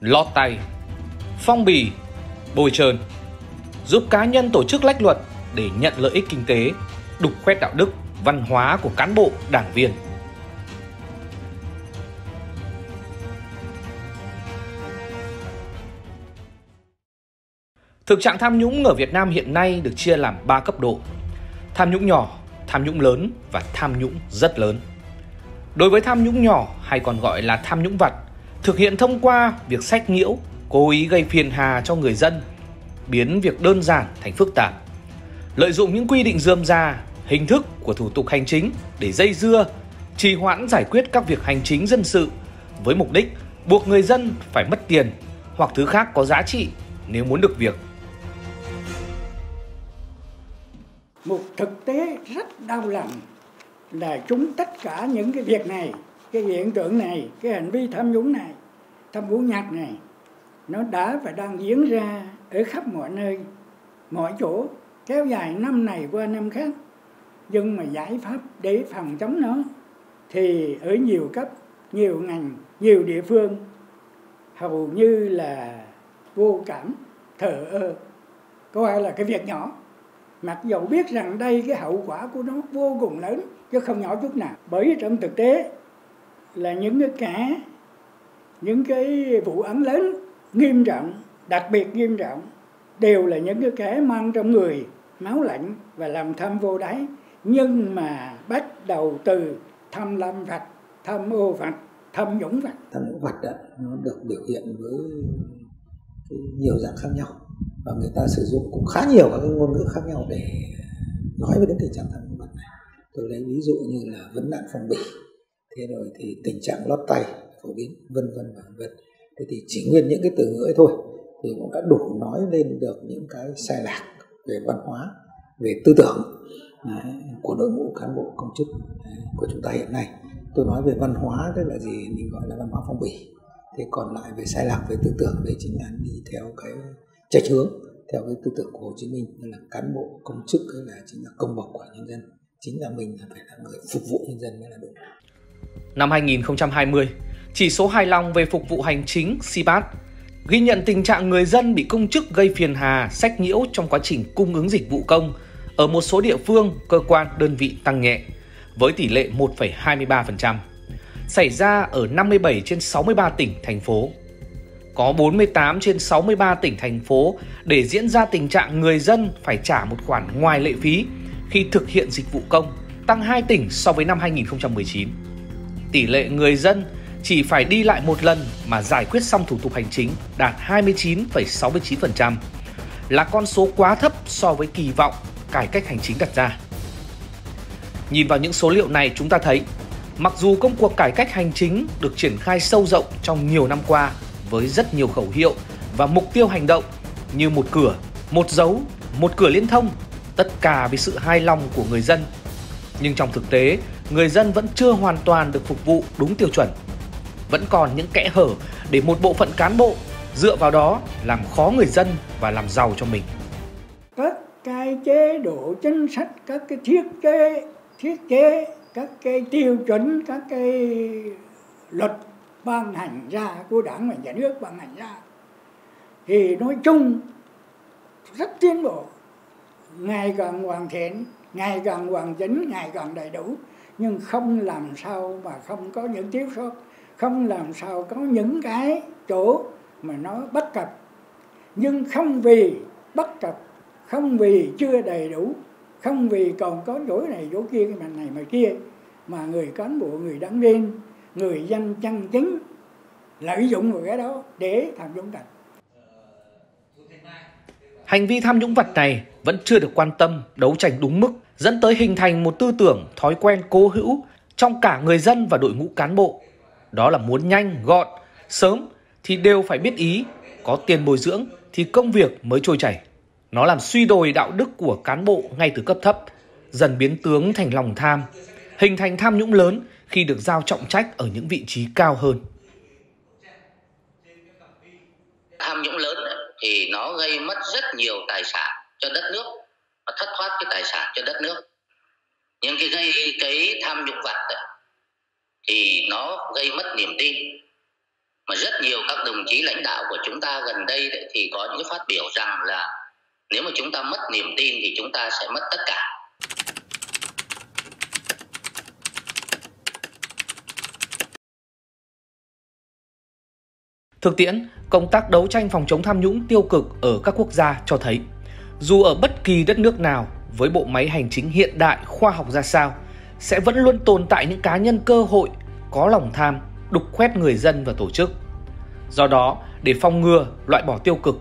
lót tay, phong bì, bôi trơn, giúp cá nhân tổ chức lách luật để nhận lợi ích kinh tế, đục khoét đạo đức, văn hóa của cán bộ, đảng viên. Thực trạng tham nhũng ở Việt Nam hiện nay được chia làm 3 cấp độ. Tham nhũng nhỏ, tham nhũng lớn và tham nhũng rất lớn. Đối với tham nhũng nhỏ hay còn gọi là tham nhũng vặt, thực hiện thông qua việc sách nhiễu, cố ý gây phiền hà cho người dân, biến việc đơn giản thành phức tạp. Lợi dụng những quy định dườm ra, hình thức của thủ tục hành chính để dây dưa, trì hoãn giải quyết các việc hành chính dân sự với mục đích buộc người dân phải mất tiền hoặc thứ khác có giá trị nếu muốn được việc một thực tế rất đau lòng là chúng tất cả những cái việc này cái hiện tượng này, cái hành vi tham nhũng này, tham nhũng nhặt này, nó đã và đang diễn ra ở khắp mọi nơi, mọi chỗ, kéo dài năm này qua năm khác. Nhưng mà giải pháp để phòng chống nó thì ở nhiều cấp, nhiều ngành, nhiều địa phương hầu như là vô cảm, thờ ơ. Coi là cái việc nhỏ? Mặc dầu biết rằng đây, cái hậu quả của nó vô cùng lớn, chứ không nhỏ chút nào. Bởi trong thực tế là những cái cả những cái vụ án lớn nghiêm trọng đặc biệt nghiêm trọng đều là những cái kẻ mang trong người máu lạnh và làm tham vô đáy. Nhưng mà bắt đầu từ tham lam vặt tham ô vặt tham nhũng vặt. Tham nhũng vặt đó, nó được biểu hiện với nhiều dạng khác nhau. Và người ta sử dụng cũng khá nhiều các ngôn ngữ khác nhau để nói về đến tình trạng tham nhũng vật này. Tôi lấy ví dụ như là vấn nạn phòng bị thế rồi thì tình trạng lót tay phổ biến vân vân và vân thế thì chỉ nguyên những cái từ ngữ ấy thôi thì cũng đã đủ nói lên được những cái sai lạc về văn hóa về tư tưởng đấy, của đội ngũ cán bộ công chức đấy, của chúng ta hiện nay. Tôi nói về văn hóa tức là gì mình gọi là văn hóa phong bì. Thế còn lại về sai lạc về tư tưởng đấy chính là đi theo cái trạch hướng theo cái tư tưởng của Hồ Chí Minh. Là cán bộ công chức hay là chính là công bộc của nhân dân. Chính là mình phải là người phục vụ nhân dân mới là đúng. Năm 2020, chỉ số hài lòng về phục vụ hành chính CPAT ghi nhận tình trạng người dân bị công chức gây phiền hà, sách nhiễu trong quá trình cung ứng dịch vụ công ở một số địa phương, cơ quan, đơn vị tăng nhẹ với tỷ lệ 1,23%, xảy ra ở 57 trên 63 tỉnh, thành phố có 48 trên 63 tỉnh thành phố để diễn ra tình trạng người dân phải trả một khoản ngoài lệ phí khi thực hiện dịch vụ công, tăng 2 tỉnh so với năm 2019. Tỷ lệ người dân chỉ phải đi lại một lần mà giải quyết xong thủ tục hành chính đạt 29,69%, là con số quá thấp so với kỳ vọng cải cách hành chính đặt ra. Nhìn vào những số liệu này chúng ta thấy, mặc dù công cuộc cải cách hành chính được triển khai sâu rộng trong nhiều năm qua với rất nhiều khẩu hiệu và mục tiêu hành động như một cửa, một dấu, một cửa liên thông, tất cả vì sự hài lòng của người dân. Nhưng trong thực tế, người dân vẫn chưa hoàn toàn được phục vụ đúng tiêu chuẩn. Vẫn còn những kẽ hở để một bộ phận cán bộ dựa vào đó làm khó người dân và làm giàu cho mình. Các cái chế độ chính sách, các cái thiết kế, thiết kế, các cái tiêu chuẩn, các cái luật ban hành ra của đảng và nhà nước ban hành ra thì nói chung rất tiến bộ ngày càng hoàn thiện ngày càng hoàn chỉnh ngày càng đầy đủ nhưng không làm sao mà không có những thiếu sót, không làm sao có những cái chỗ mà nó bất cập. Nhưng không vì bất cập, không vì chưa đầy đủ, không vì còn có chỗ này chỗ kia, cái này mà kia, mà người cán bộ, người đảng viên, người dân chân chính lợi dụng vào cái đó để tham nhũng vật Hành vi tham nhũng vật này vẫn chưa được quan tâm, đấu tranh đúng mức, dẫn tới hình thành một tư tưởng, thói quen cố hữu trong cả người dân và đội ngũ cán bộ. Đó là muốn nhanh, gọn, sớm thì đều phải biết ý, có tiền bồi dưỡng thì công việc mới trôi chảy. Nó làm suy đồi đạo đức của cán bộ ngay từ cấp thấp, dần biến tướng thành lòng tham, hình thành tham nhũng lớn khi được giao trọng trách ở những vị trí cao hơn. Tham nhũng lớn thì nó gây mất rất nhiều tài sản cho đất nước, và thất thoát cái tài sản cho đất nước. Nhưng cái gây cái tham nhũng vặt thì nó gây mất niềm tin. Mà rất nhiều các đồng chí lãnh đạo của chúng ta gần đây đấy, thì có những phát biểu rằng là nếu mà chúng ta mất niềm tin thì chúng ta sẽ mất tất cả. Thực tiễn, công tác đấu tranh phòng chống tham nhũng tiêu cực ở các quốc gia cho thấy, dù ở bất kỳ đất nước nào với bộ máy hành chính hiện đại khoa học ra sao, sẽ vẫn luôn tồn tại những cá nhân cơ hội có lòng tham, đục khoét người dân và tổ chức. Do đó, để phòng ngừa, loại bỏ tiêu cực,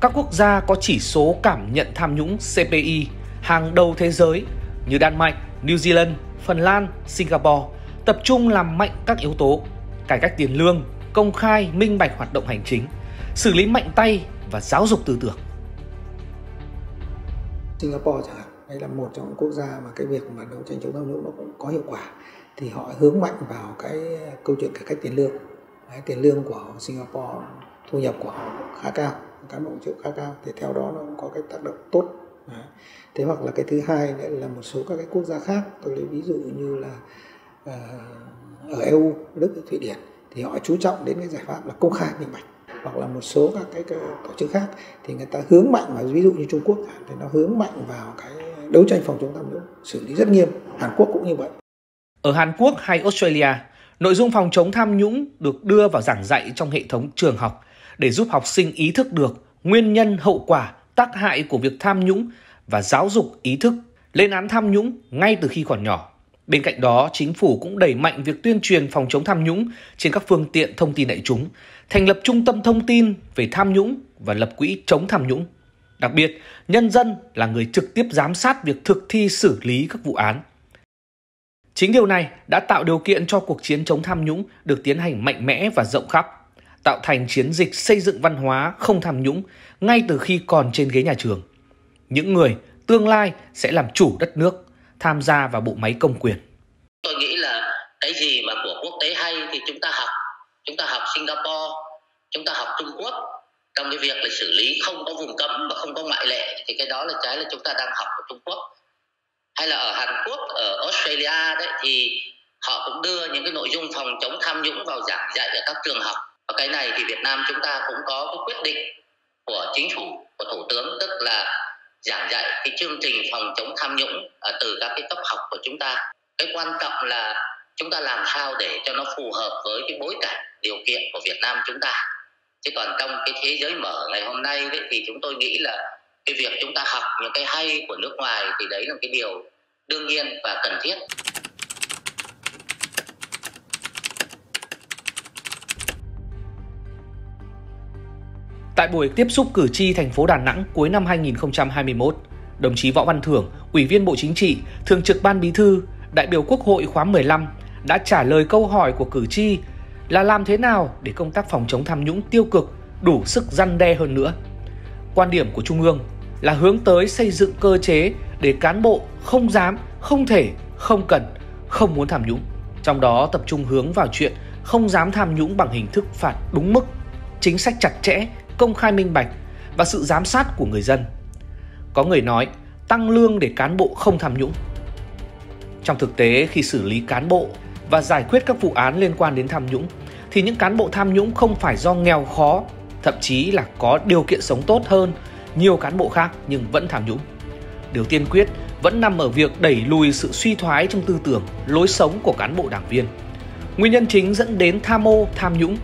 các quốc gia có chỉ số cảm nhận tham nhũng CPI hàng đầu thế giới như Đan Mạch, New Zealand, Phần Lan, Singapore tập trung làm mạnh các yếu tố cải cách tiền lương, công khai, minh bạch hoạt động hành chính, xử lý mạnh tay và giáo dục tư tưởng. Singapore chẳng hạn, đây là một trong những quốc gia mà cái việc mà đấu tranh chống tham nhũng nó cũng có hiệu quả thì họ hướng mạnh vào cái câu chuyện cải cách tiền lương. Đấy, tiền lương của Singapore thu nhập của họ khá cao, cán bộ chịu khá cao thì theo đó nó cũng có cái tác động tốt. Đấy. Thế hoặc là cái thứ hai nữa là một số các cái quốc gia khác, tôi lấy ví dụ như là uh, ở EU, Đức, Thụy Điển thì họ chú trọng đến cái giải pháp là công khai minh bạch hoặc là một số các cái, cái tổ chức khác thì người ta hướng mạnh vào ví dụ như Trung Quốc thì nó hướng mạnh vào cái đấu tranh phòng chống tham nhũng xử lý rất nghiêm. Hàn Quốc cũng như vậy. Ở Hàn Quốc hay Australia nội dung phòng chống tham nhũng được đưa vào giảng dạy trong hệ thống trường học để giúp học sinh ý thức được nguyên nhân hậu quả tác hại của việc tham nhũng và giáo dục ý thức. Lên án tham nhũng ngay từ khi còn nhỏ. Bên cạnh đó, chính phủ cũng đẩy mạnh việc tuyên truyền phòng chống tham nhũng trên các phương tiện thông tin đại chúng, thành lập trung tâm thông tin về tham nhũng và lập quỹ chống tham nhũng. Đặc biệt, nhân dân là người trực tiếp giám sát việc thực thi xử lý các vụ án. Chính điều này đã tạo điều kiện cho cuộc chiến chống tham nhũng được tiến hành mạnh mẽ và rộng khắp, tạo thành chiến dịch xây dựng văn hóa không tham nhũng ngay từ khi còn trên ghế nhà trường. Những người tương lai sẽ làm chủ đất nước tham gia vào bộ máy công quyền? Tôi nghĩ là cái gì mà của quốc tế hay thì chúng ta học. Chúng ta học Singapore, chúng ta học Trung Quốc trong cái việc là xử lý không có vùng cấm và không có ngoại lệ thì cái đó là cái là chúng ta đang học ở Trung Quốc hay là ở Hàn Quốc ở Australia đấy thì họ cũng đưa những cái nội dung phòng chống tham nhũng vào giảng dạy ở các trường học và cái này thì Việt Nam chúng ta cũng có cái quyết định của chính phủ của thủ tướng tức là giảng dạy cái chương trình phòng chống tham nhũng ở từ các cái cấp học của chúng ta. Cái quan trọng là chúng ta làm sao để cho nó phù hợp với cái bối cảnh điều kiện của Việt Nam chúng ta. Chứ còn trong cái thế giới mở ngày hôm nay đấy, thì chúng tôi nghĩ là cái việc chúng ta học những cái hay của nước ngoài thì đấy là cái điều đương nhiên và cần thiết. Tại buổi tiếp xúc cử tri thành phố Đà Nẵng cuối năm 2021, đồng chí Võ Văn Thưởng, Ủy viên Bộ Chính trị, Thường trực Ban Bí thư, đại biểu Quốc hội khóa 15 đã trả lời câu hỏi của cử tri là làm thế nào để công tác phòng chống tham nhũng tiêu cực đủ sức răn đe hơn nữa. Quan điểm của Trung ương là hướng tới xây dựng cơ chế để cán bộ không dám, không thể, không cần, không muốn tham nhũng. Trong đó tập trung hướng vào chuyện không dám tham nhũng bằng hình thức phạt đúng mức, chính sách chặt chẽ công khai minh bạch và sự giám sát của người dân. Có người nói tăng lương để cán bộ không tham nhũng. Trong thực tế khi xử lý cán bộ và giải quyết các vụ án liên quan đến tham nhũng thì những cán bộ tham nhũng không phải do nghèo khó, thậm chí là có điều kiện sống tốt hơn nhiều cán bộ khác nhưng vẫn tham nhũng. Điều tiên quyết vẫn nằm ở việc đẩy lùi sự suy thoái trong tư tưởng, lối sống của cán bộ đảng viên. Nguyên nhân chính dẫn đến tham ô, tham nhũng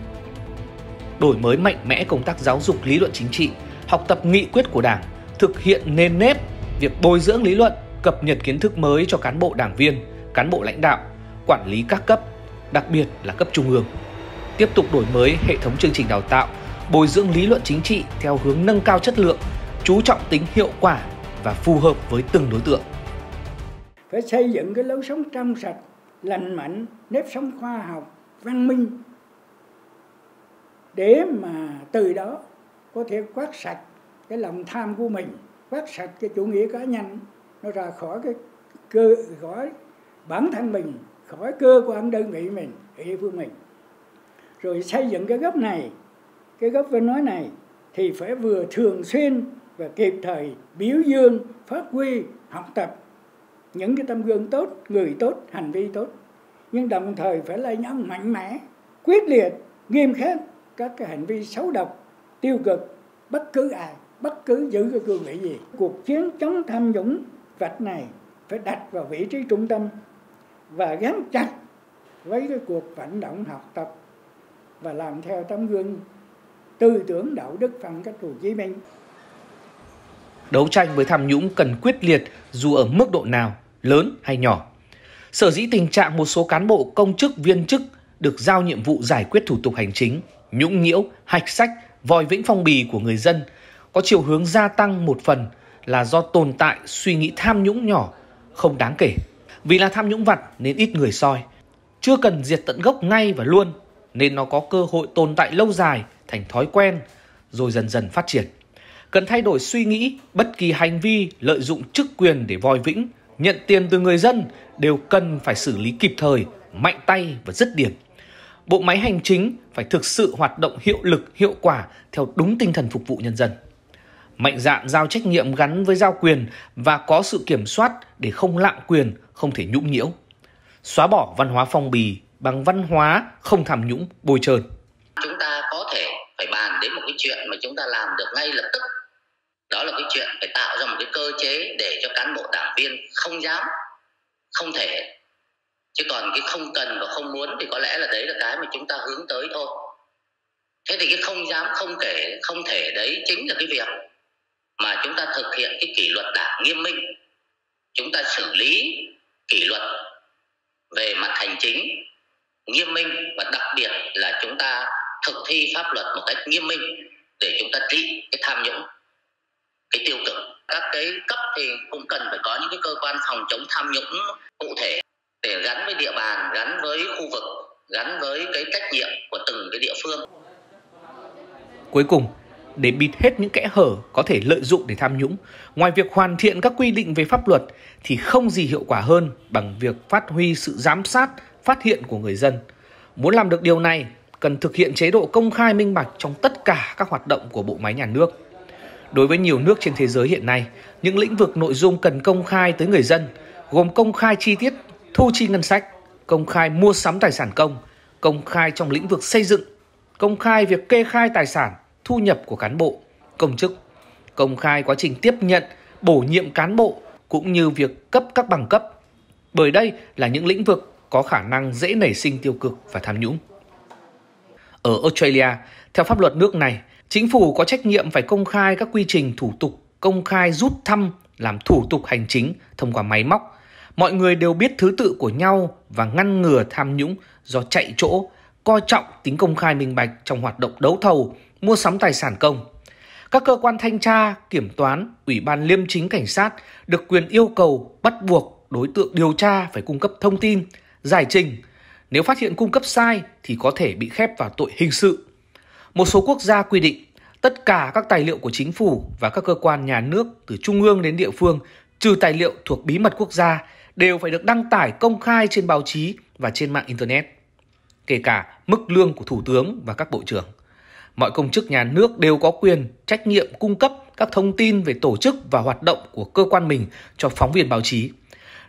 đổi mới mạnh mẽ công tác giáo dục lý luận chính trị, học tập nghị quyết của Đảng, thực hiện nền nếp việc bồi dưỡng lý luận, cập nhật kiến thức mới cho cán bộ đảng viên, cán bộ lãnh đạo, quản lý các cấp, đặc biệt là cấp trung ương. Tiếp tục đổi mới hệ thống chương trình đào tạo, bồi dưỡng lý luận chính trị theo hướng nâng cao chất lượng, chú trọng tính hiệu quả và phù hợp với từng đối tượng. Phải xây dựng cái lối sống trong sạch, lành mạnh, nếp sống khoa học, văn minh để mà từ đó có thể quát sạch cái lòng tham của mình quát sạch cái chủ nghĩa cá nhân, nó ra khỏi cái cơ, khỏi bản thân mình, khỏi cơ quan đơn vị mình, địa phương mình. Rồi xây dựng cái gốc này, cái gốc văn nói này thì phải vừa thường xuyên và kịp thời biểu dương, phát huy, học tập những cái tâm gương tốt, người tốt, hành vi tốt. Nhưng đồng thời phải là nhân mạnh mẽ, quyết liệt, nghiêm khắc các cái hành vi xấu độc tiêu cực bất cứ ai bất cứ giữ cái cương vị gì cuộc chiến chống tham nhũng vạch này phải đặt vào vị trí trung tâm và gắn chặt với cái cuộc vận động học tập và làm theo tấm gương tư tưởng đạo đức phong cách Hồ Chí Minh. Đấu tranh với tham nhũng cần quyết liệt dù ở mức độ nào, lớn hay nhỏ. Sở dĩ tình trạng một số cán bộ công chức viên chức được giao nhiệm vụ giải quyết thủ tục hành chính, nhũng nhiễu, hạch sách, vòi vĩnh phong bì của người dân có chiều hướng gia tăng một phần là do tồn tại suy nghĩ tham nhũng nhỏ không đáng kể. Vì là tham nhũng vặt nên ít người soi. Chưa cần diệt tận gốc ngay và luôn nên nó có cơ hội tồn tại lâu dài thành thói quen rồi dần dần phát triển. Cần thay đổi suy nghĩ, bất kỳ hành vi lợi dụng chức quyền để vòi vĩnh, nhận tiền từ người dân đều cần phải xử lý kịp thời, mạnh tay và dứt điểm. Bộ máy hành chính phải thực sự hoạt động hiệu lực, hiệu quả theo đúng tinh thần phục vụ nhân dân mạnh dạn giao trách nhiệm gắn với giao quyền và có sự kiểm soát để không lạm quyền, không thể nhũng nhiễu. Xóa bỏ văn hóa phong bì bằng văn hóa không tham nhũng bôi trơn. Chúng ta có thể phải bàn đến một cái chuyện mà chúng ta làm được ngay lập tức. Đó là cái chuyện phải tạo ra một cái cơ chế để cho cán bộ đảng viên không dám, không thể. Chứ còn cái không cần và không muốn thì có lẽ là đấy là cái mà chúng ta hướng tới thôi. Thế thì cái không dám, không kể, không thể đấy chính là cái việc mà chúng ta thực hiện cái kỷ luật đảng nghiêm minh. Chúng ta xử lý kỷ luật về mặt hành chính nghiêm minh và đặc biệt là chúng ta thực thi pháp luật một cách nghiêm minh để chúng ta trị cái tham nhũng cái tiêu cực. Các cái cấp thì cũng cần phải có những cái cơ quan phòng chống tham nhũng cụ thể để gắn với địa bàn gắn với khu vực gắn với cái trách nhiệm của từng cái địa phương cuối cùng để bịt hết những kẽ hở có thể lợi dụng để tham nhũng. Ngoài việc hoàn thiện các quy định về pháp luật thì không gì hiệu quả hơn bằng việc phát huy sự giám sát, phát hiện của người dân. Muốn làm được điều này, cần thực hiện chế độ công khai minh bạch trong tất cả các hoạt động của bộ máy nhà nước. Đối với nhiều nước trên thế giới hiện nay, những lĩnh vực nội dung cần công khai tới người dân gồm công khai chi tiết thu chi ngân sách, công khai mua sắm tài sản công, công khai trong lĩnh vực xây dựng, công khai việc kê khai tài sản, thu nhập của cán bộ, công chức, công khai quá trình tiếp nhận, bổ nhiệm cán bộ cũng như việc cấp các bằng cấp. Bởi đây là những lĩnh vực có khả năng dễ nảy sinh tiêu cực và tham nhũng. Ở Australia, theo pháp luật nước này, chính phủ có trách nhiệm phải công khai các quy trình thủ tục, công khai rút thăm làm thủ tục hành chính thông qua máy móc. Mọi người đều biết thứ tự của nhau và ngăn ngừa tham nhũng do chạy chỗ, coi trọng tính công khai minh bạch trong hoạt động đấu thầu mua sắm tài sản công. Các cơ quan thanh tra, kiểm toán, ủy ban liêm chính cảnh sát được quyền yêu cầu bắt buộc đối tượng điều tra phải cung cấp thông tin, giải trình. Nếu phát hiện cung cấp sai thì có thể bị khép vào tội hình sự. Một số quốc gia quy định tất cả các tài liệu của chính phủ và các cơ quan nhà nước từ trung ương đến địa phương, trừ tài liệu thuộc bí mật quốc gia, đều phải được đăng tải công khai trên báo chí và trên mạng Internet, kể cả mức lương của Thủ tướng và các bộ trưởng mọi công chức nhà nước đều có quyền, trách nhiệm cung cấp các thông tin về tổ chức và hoạt động của cơ quan mình cho phóng viên báo chí.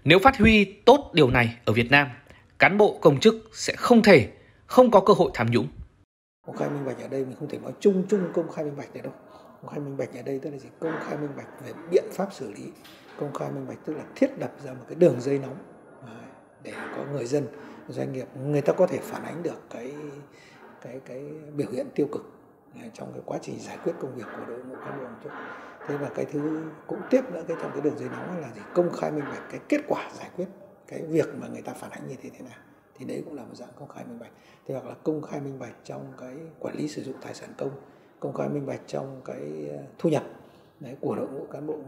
Nếu phát huy tốt điều này ở Việt Nam, cán bộ công chức sẽ không thể không có cơ hội tham nhũng. Công khai minh bạch ở đây mình không thể nói chung chung công khai minh bạch này đâu. Công khai minh bạch ở đây tức là gì? Công khai minh bạch về biện pháp xử lý. Công khai minh bạch tức là thiết lập ra một cái đường dây nóng để có người dân doanh nghiệp người ta có thể phản ánh được cái cái cái biểu hiện tiêu cực trong cái quá trình giải quyết công việc của đội ngũ cán bộ công chức. Thế và cái thứ cũng tiếp nữa cái trong cái đường dây nóng là gì? Công khai minh bạch cái kết quả giải quyết cái việc mà người ta phản ánh như thế thế nào. Thì đấy cũng là một dạng công khai minh bạch. Thế hoặc là công khai minh bạch trong cái quản lý sử dụng tài sản công công khai minh bạch trong cái ờ, thu nhập đấy, của đội ngũ cán bộ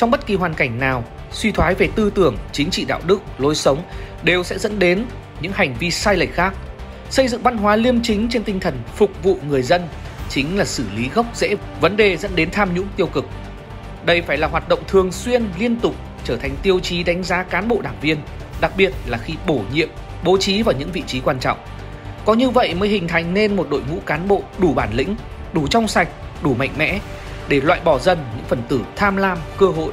trong bất kỳ hoàn cảnh nào suy thoái về tư tưởng chính trị đạo đức lối sống đều sẽ dẫn đến những hành vi sai lệch khác Xây dựng văn hóa liêm chính trên tinh thần phục vụ người dân chính là xử lý gốc rễ vấn đề dẫn đến tham nhũng tiêu cực. Đây phải là hoạt động thường xuyên, liên tục trở thành tiêu chí đánh giá cán bộ đảng viên, đặc biệt là khi bổ nhiệm, bố trí vào những vị trí quan trọng. Có như vậy mới hình thành nên một đội ngũ cán bộ đủ bản lĩnh, đủ trong sạch, đủ mạnh mẽ để loại bỏ dần những phần tử tham lam, cơ hội.